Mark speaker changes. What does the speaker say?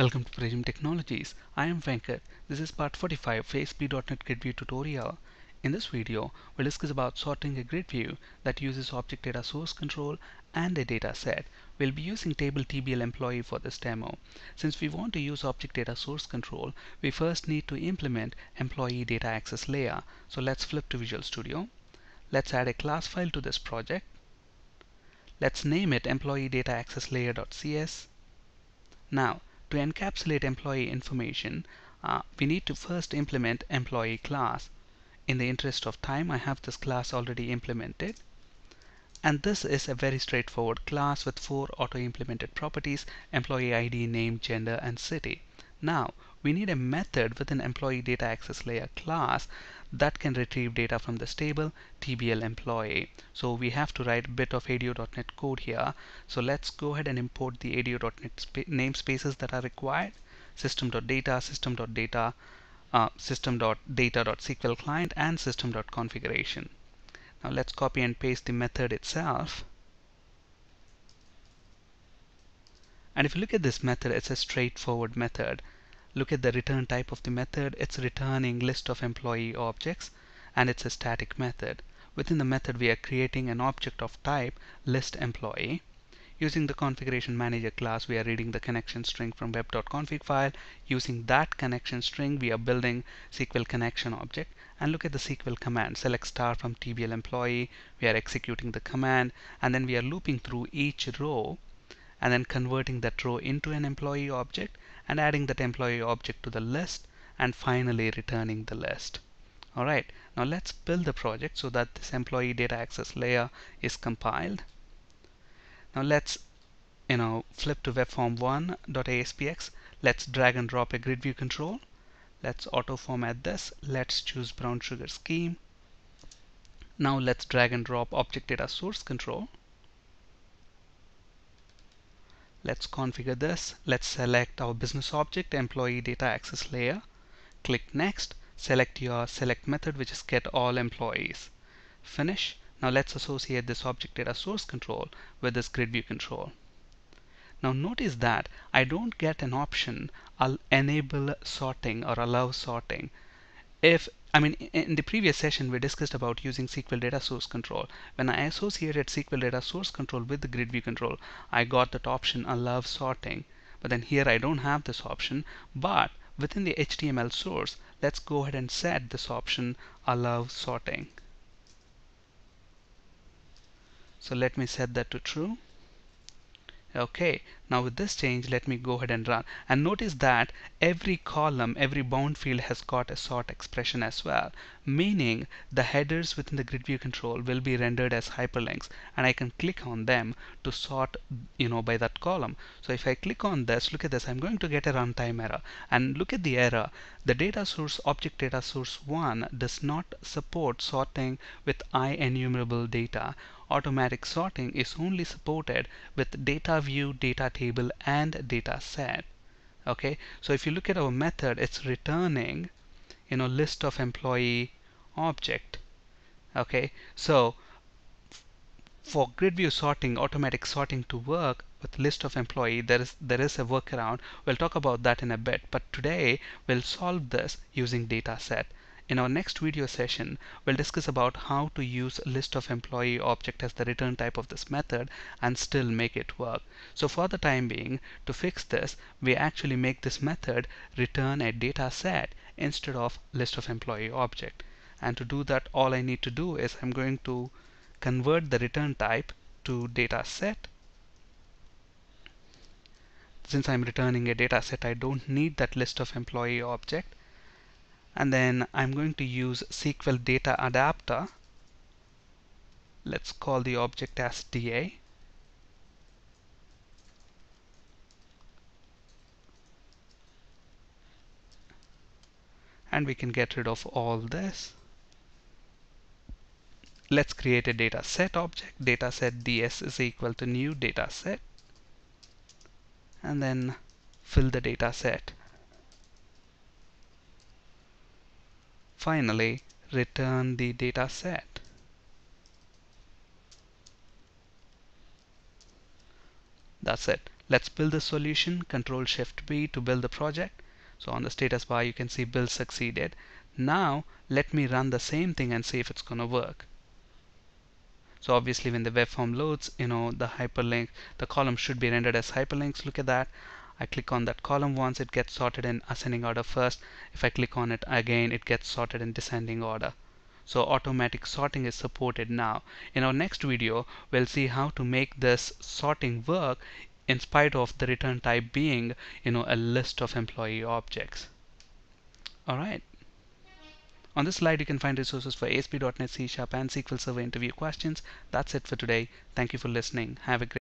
Speaker 1: Welcome to Pragim Technologies. I am Venkat. This is part 45 of ASP.NET Grid View tutorial. In this video, we'll discuss about sorting a grid view that uses object data source control and a data set. We'll be using table TBL employee for this demo. Since we want to use object data source control, we first need to implement employee data access layer. So let's flip to Visual Studio. Let's add a class file to this project. Let's name it employee data access layer.cs. Now, to encapsulate employee information, uh, we need to first implement employee class. In the interest of time, I have this class already implemented. And this is a very straightforward class with four auto-implemented properties, employee ID, name, gender, and city. Now, we need a method within employee data access layer class that can retrieve data from this table tbl employee. So we have to write a bit of ADO.NET code here. So let's go ahead and import the ADO.NET namespaces that are required. System.data system.data uh, system.data.sql client and system.configuration now let's copy and paste the method itself. And if you look at this method it's a straightforward method Look at the return type of the method. It's returning list of employee objects and it's a static method. Within the method we are creating an object of type list employee. Using the configuration manager class we are reading the connection string from web.config file. Using that connection string we are building SQL connection object and look at the SQL command select star from TBL employee. We are executing the command and then we are looping through each row and then converting that row into an employee object and adding that employee object to the list and finally returning the list. Alright, now let's build the project so that this employee data access layer is compiled. Now let's you know flip to webform1.aspx. Let's drag and drop a grid view control. Let's auto format this. Let's choose brown sugar scheme. Now let's drag and drop object data source control. Let's configure this. Let's select our business object, employee data access layer. Click next. Select your select method, which is get all employees. Finish. Now let's associate this object data source control with this grid view control. Now notice that I don't get an option I'll enable sorting or allow sorting if I mean, in the previous session, we discussed about using SQL data source control. When I associated SQL data source control with the grid view control, I got that option allow sorting. But then here I don't have this option. But within the HTML source, let's go ahead and set this option allow sorting. So let me set that to true. Okay, now with this change, let me go ahead and run. And notice that every column, every bound field has got a sort expression as well, meaning the headers within the grid view control will be rendered as hyperlinks and I can click on them to sort, you know, by that column. So if I click on this, look at this, I'm going to get a runtime error. And look at the error. The data source, object data source 1 does not support sorting with IEnumerable data automatic sorting is only supported with data view, data table, and data set. Okay, so if you look at our method, it's returning, you know, list of employee object. Okay, so for grid view sorting, automatic sorting to work with list of employee, there is there is a workaround. We'll talk about that in a bit, but today we'll solve this using data set. In our next video session, we'll discuss about how to use list of employee object as the return type of this method and still make it work. So for the time being, to fix this, we actually make this method return a data set instead of list of employee object. And to do that, all I need to do is I'm going to convert the return type to data set since I'm returning a data set I don't need that list of employee object and then I'm going to use SQL data adapter. Let's call the object as DA and we can get rid of all this. Let's create a data set object. Data set ds is equal to new data set. And then fill the data set Finally, return the data set. That's it. let's build the solution control shift B to build the project. So on the status bar you can see build succeeded. Now let me run the same thing and see if it's gonna work. So obviously when the web form loads you know the hyperlink the column should be rendered as hyperlinks. Look at that I click on that column once it gets sorted in ascending order first if I click on it again it gets sorted in descending order so automatic sorting is supported now. In our next video, we'll see how to make this sorting work in spite of the return type being, you know, a list of employee objects. Alright. On this slide, you can find resources for ASP.NET C Sharp and SQL Server interview questions. That's it for today. Thank you for listening. Have a great